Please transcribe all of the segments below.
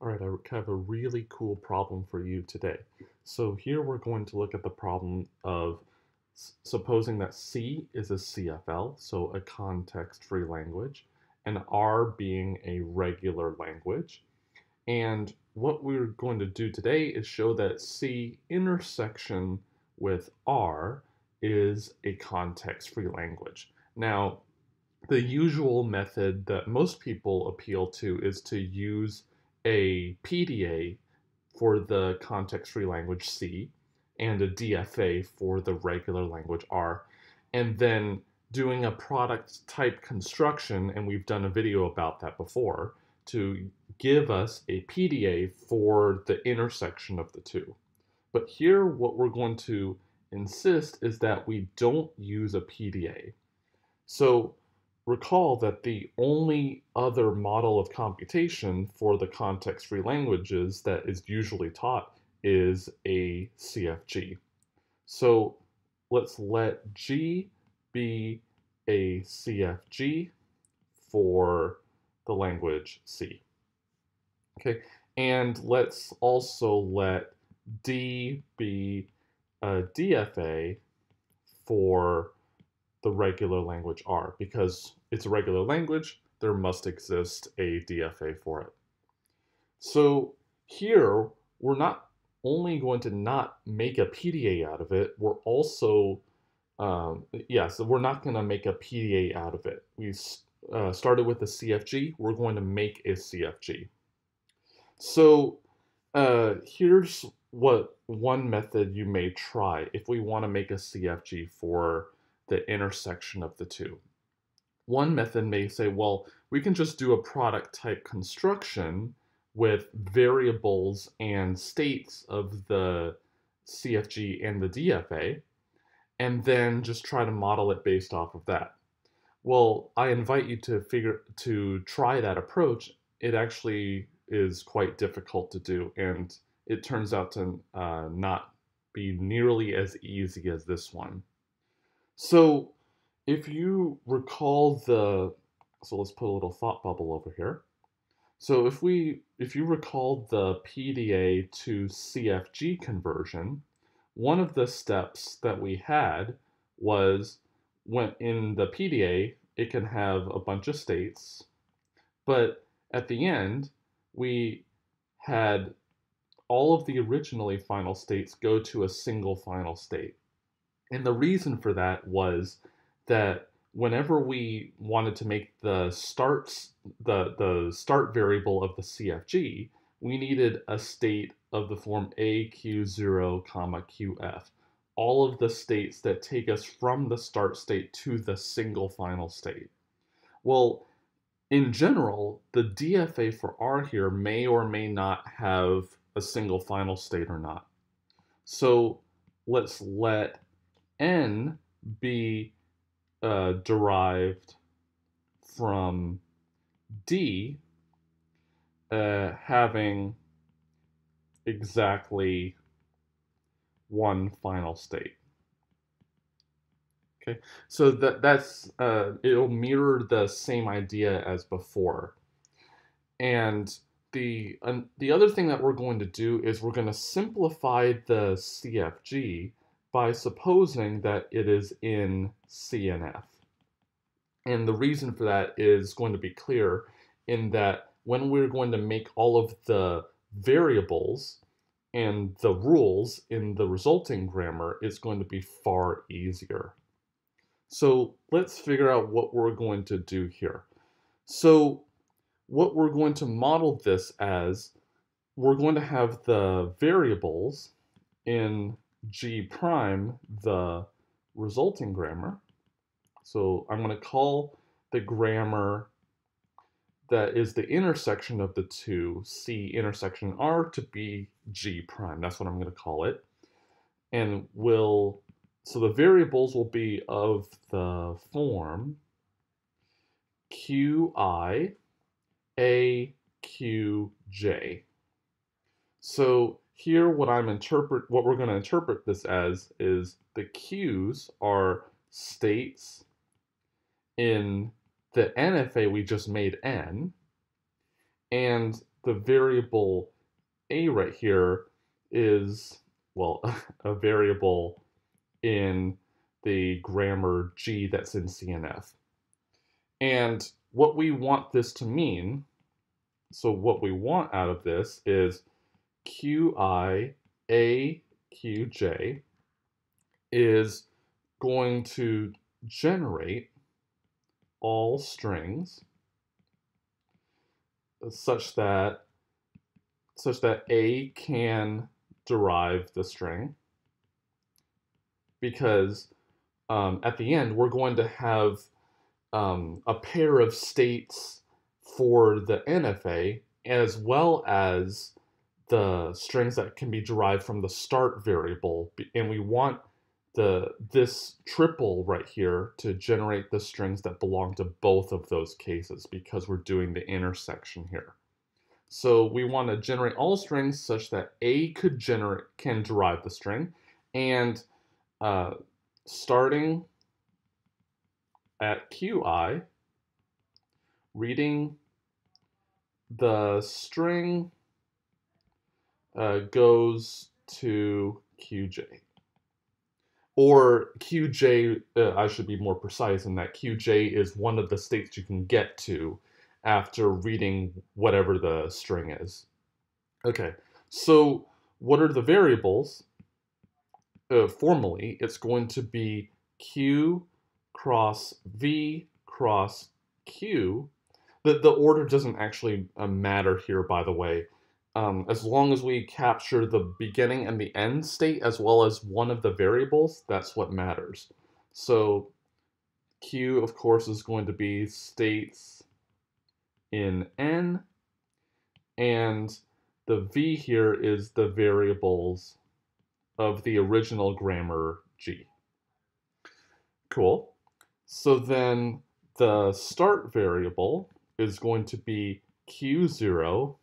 All right, I have a really cool problem for you today. So here we're going to look at the problem of supposing that C is a CFL, so a context-free language, and R being a regular language. And what we're going to do today is show that C intersection with R is a context-free language. Now, the usual method that most people appeal to is to use a PDA for the context-free language C and a DFA for the regular language R, and then doing a product type construction, and we've done a video about that before, to give us a PDA for the intersection of the two. But here, what we're going to insist is that we don't use a PDA. So Recall that the only other model of computation for the context-free languages that is usually taught is a CFG. So let's let G be a CFG for the language C. Okay, and let's also let D be a DFA for the regular language R because it's a regular language, there must exist a DFA for it. So here, we're not only going to not make a PDA out of it, we're also, um, yeah, so we're not going to make a PDA out of it. We uh, started with a CFG, we're going to make a CFG. So uh, here's what one method you may try if we want to make a CFG for the intersection of the two. One method may say, well, we can just do a product type construction with variables and states of the CFG and the DFA, and then just try to model it based off of that. Well, I invite you to figure to try that approach. It actually is quite difficult to do, and it turns out to uh, not be nearly as easy as this one. So if you recall the, so let's put a little thought bubble over here. So if we, if you recall the PDA to CFG conversion, one of the steps that we had was when in the PDA, it can have a bunch of states, but at the end, we had all of the originally final states go to a single final state. And the reason for that was that whenever we wanted to make the starts the the start variable of the CFG, we needed a state of the form AQ0, comma QF. All of the states that take us from the start state to the single final state. Well, in general, the DFA for R here may or may not have a single final state or not. So let's let n be uh, derived from D uh, having exactly one final state. Okay, so that that's uh, it'll mirror the same idea as before, and the uh, the other thing that we're going to do is we're going to simplify the CFG by supposing that it is in CNF. And the reason for that is going to be clear in that when we're going to make all of the variables and the rules in the resulting grammar, it's going to be far easier. So let's figure out what we're going to do here. So what we're going to model this as, we're going to have the variables in G prime the resulting grammar. So I'm going to call the grammar that is the intersection of the two, C intersection R, to be G prime. That's what I'm going to call it. And will, so the variables will be of the form Qi, A, Q, J. So here what I'm interpret what we're going to interpret this as is the Q's are states in the NFA we just made N and the variable a right here is, well, a variable in the grammar G that's in CNF. And what we want this to mean, so what we want out of this is QI A QJ is going to generate all strings such that such that A can derive the string because um, at the end we're going to have um, a pair of states for the NFA as well as the strings that can be derived from the start variable and we want the this triple right here to generate the strings that belong to both of those cases because we're doing the intersection here. So we want to generate all strings such that A could generate can derive the string and uh, starting at QI, reading the string uh, goes to QJ. Or QJ, uh, I should be more precise in that QJ is one of the states you can get to after reading whatever the string is. Okay, so what are the variables? Uh, formally, it's going to be Q cross V cross Q. The, the order doesn't actually uh, matter here, by the way. Um, as long as we capture the beginning and the end state as well as one of the variables, that's what matters. So Q, of course, is going to be states in N, and the V here is the variables of the original grammar G. Cool. So then the start variable is going to be Q0,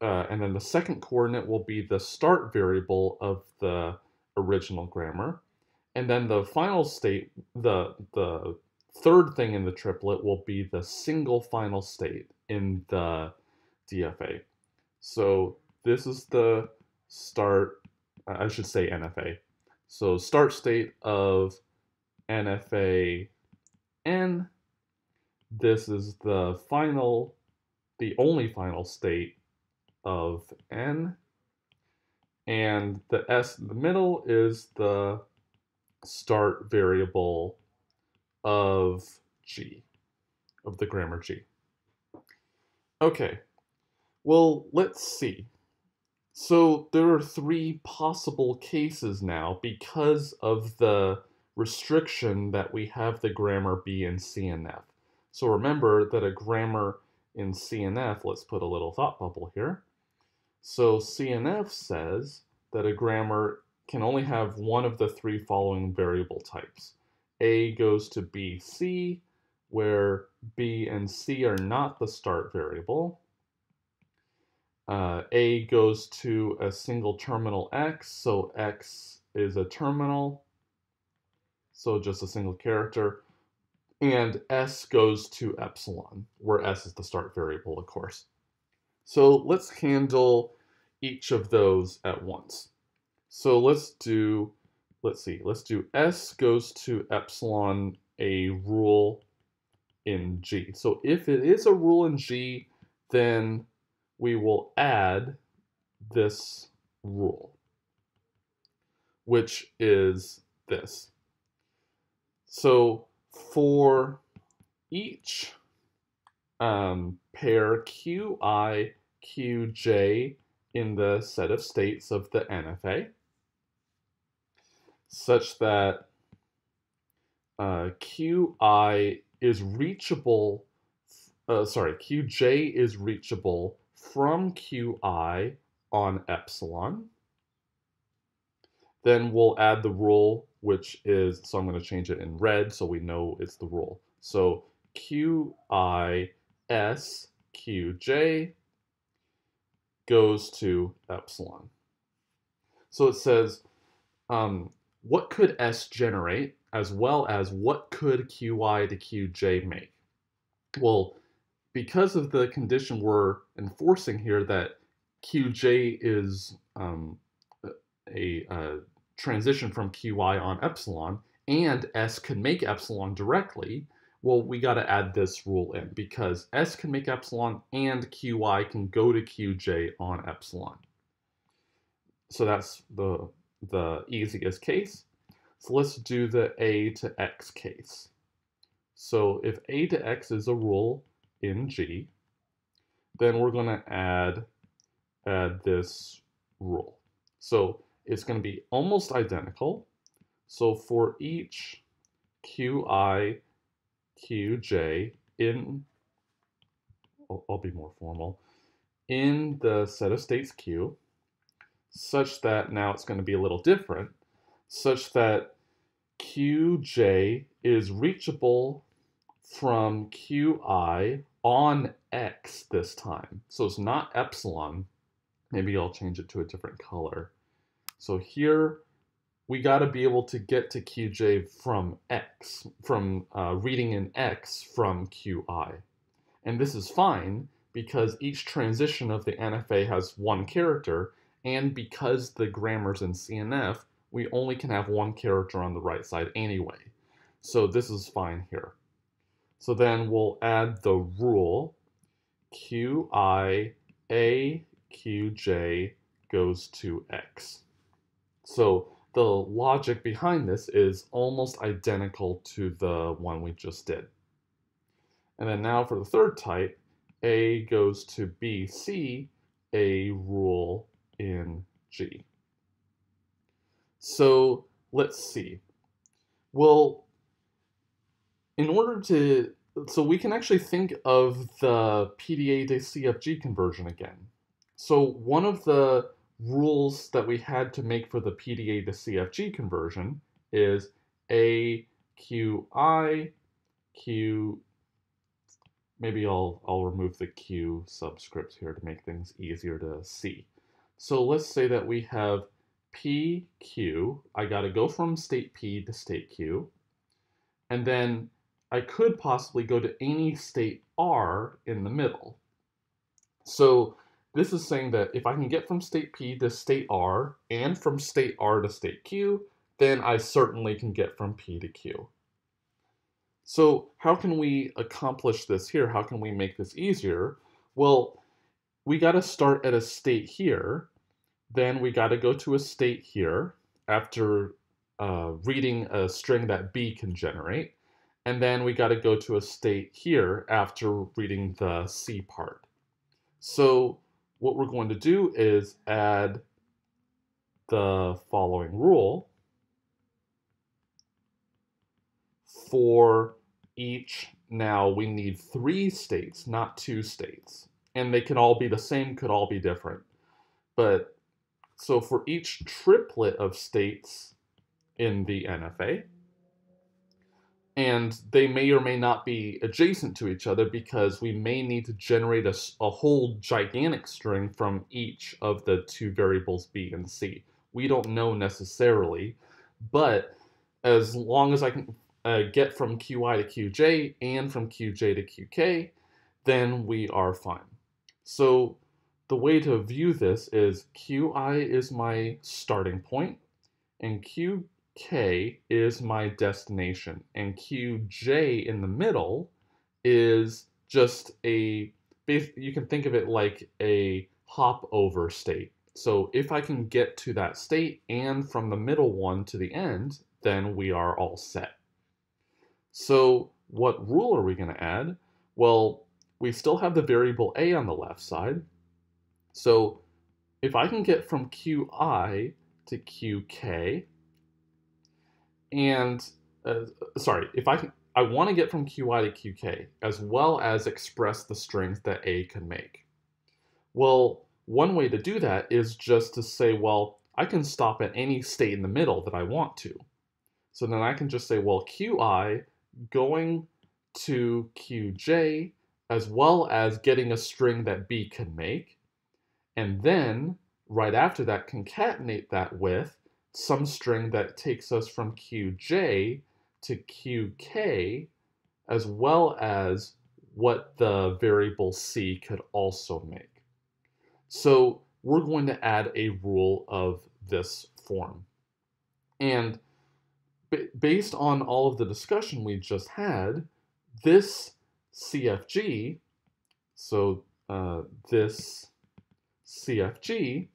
uh, and then the second coordinate will be the start variable of the original grammar. And then the final state, the, the third thing in the triplet will be the single final state in the DFA. So this is the start, I should say NFA. So start state of NFA N. This is the final, the only final state of N. And the S in the middle is the start variable of G, of the grammar G. Okay, well, let's see. So there are three possible cases now because of the restriction that we have the grammar be in CNF. So remember that a grammar in CNF, let's put a little thought bubble here. So CNF says that a grammar can only have one of the three following variable types. A goes to BC, where B and C are not the start variable. Uh, A goes to a single terminal X, so X is a terminal, so just a single character. And S goes to epsilon, where S is the start variable, of course. So let's handle each of those at once. So let's do, let's see, let's do S goes to epsilon a rule in G. So if it is a rule in G, then we will add this rule, which is this. So for each um, pair QI, QJ in the set of states of the NFA, such that uh, QI is reachable, uh, sorry, Qj is reachable from Qi on epsilon. Then we'll add the rule, which is, so I'm going to change it in red so we know it's the rule. So Qi S Qj goes to epsilon. So it says, um, what could S generate? as well as what could Qi to Qj make? Well, because of the condition we're enforcing here that qj is um, a, a transition from qi on epsilon, and s can make epsilon directly, well, we got to add this rule in because s can make epsilon and qi can go to qj on epsilon. So that's the, the easiest case. So let's do the a to x case. So if a to x is a rule in G, then we're going to add, add this rule. So it's going to be almost identical. So for each qi, qj in, I'll, I'll be more formal, in the set of states Q, such that now it's going to be a little different, such that qj is reachable from qi on x this time. So it's not epsilon. Maybe I'll change it to a different color. So here we got to be able to get to qj from x, from uh, reading an x from qi. And this is fine because each transition of the NFA has one character, and because the grammar's in CNF, we only can have one character on the right side anyway. So this is fine here. So then we'll add the rule qi a qj goes to x. So the logic behind this is almost identical to the one we just did. And then now for the third type, A goes to B, C, a rule in G. So let's see. Well, in order to, so we can actually think of the PDA to CFG conversion again. So one of the rules that we had to make for the PDA to CFG conversion is A Q I Q maybe I'll I'll remove the Q subscript here to make things easier to see. So let's say that we have PQ. I got to go from state P to state Q. And then I could possibly go to any state R in the middle. So this is saying that if I can get from state P to state R and from state R to state Q, then I certainly can get from P to Q. So how can we accomplish this here? How can we make this easier? Well, we got to start at a state here. Then we got to go to a state here after uh, reading a string that B can generate. And then we got to go to a state here after reading the C part. So what we're going to do is add the following rule for each now we need three states, not two states. And they can all be the same, could all be different. But so for each triplet of states in the NFA, and they may or may not be adjacent to each other because we may need to generate a, a, whole gigantic string from each of the two variables b and c. We don't know necessarily, but as long as I can uh, get from qi to qj and from qj to qk, then we are fine. So the way to view this is qi is my starting point, and q K is my destination, and QJ in the middle is just a, you can think of it like a hop over state. So if I can get to that state and from the middle one to the end, then we are all set. So what rule are we going to add? Well, we still have the variable a on the left side. So if I can get from qi to qk, and uh, sorry, if I can, I want to get from QI to QK as well as express the strings that A can make. Well, one way to do that is just to say, well, I can stop at any state in the middle that I want to. So then I can just say, well, QI going to QJ as well as getting a string that B can make. And then right after that, concatenate that with some string that takes us from qj to qk, as well as what the variable c could also make. So we're going to add a rule of this form. And based on all of the discussion we just had, this CFG, so uh, this CFG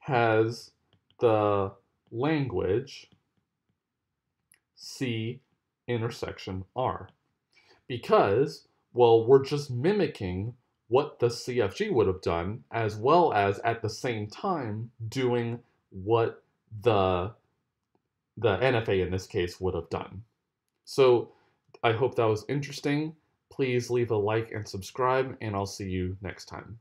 has the language C intersection R. Because, well, we're just mimicking what the CFG would have done, as well as at the same time doing what the the NFA in this case would have done. So I hope that was interesting. Please leave a like and subscribe, and I'll see you next time.